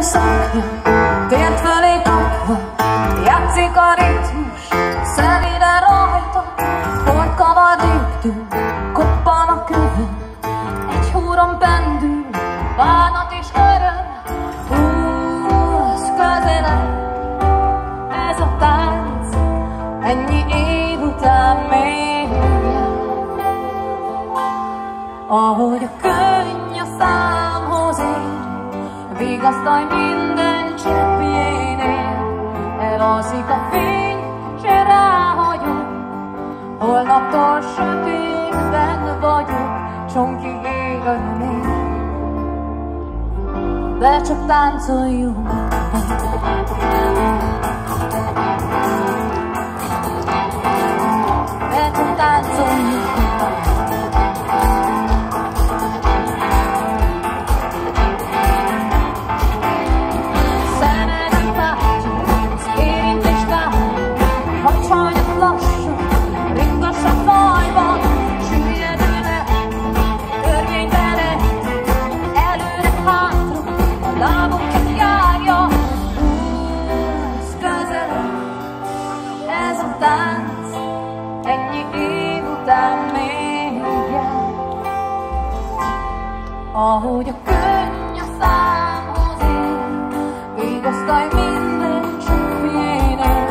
Könnyű szakja, tért felé kapva, játszik a ritmus, szelide rajta, porka vadítő, koppan a kövön, egy húron pendül, bánat és öröm, húsz közelebb, ez a tánc, ennyi év után még ahogy a a ér, vigasztalj minden cseppjénél, elalszik a fény, se ráhagyom, holnaptól sötétben vagyok, csonkig ég a de csak táncoljunk. Tánc, ennyi év után még. Ahogy a könny a számhoz ér, vigasztalj minden csúfjénél,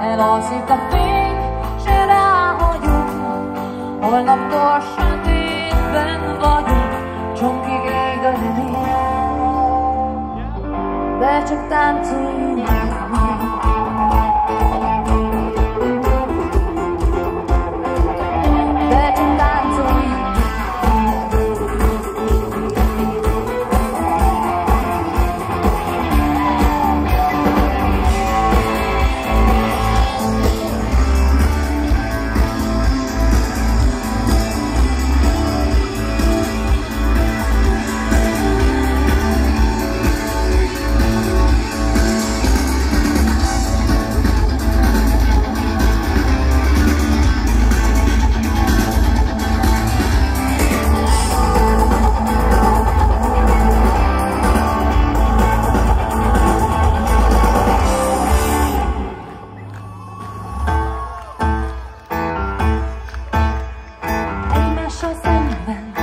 elalszik a fény, se ráhagyunk, holnaptól sötétben vagyunk, csonkig ég a de csak táncoljunk Ahogy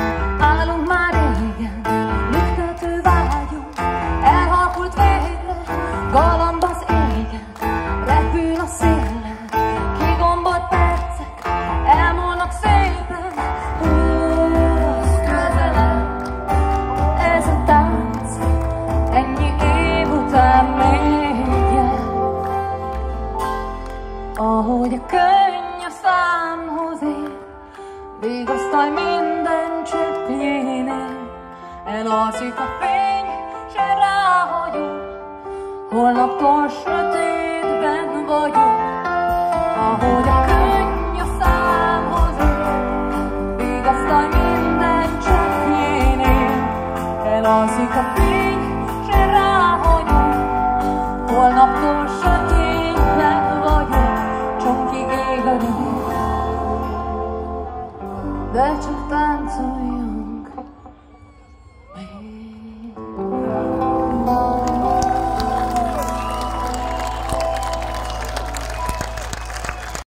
vigasztalj minden cseppjénél, elalszik a fény, se ráhagyunk, holnaptól sötétben vagyunk. Ahogy a könny a számhoz ér, vigasztalj minden cseppjénél, elalszik a fény, de csak táncoljunk.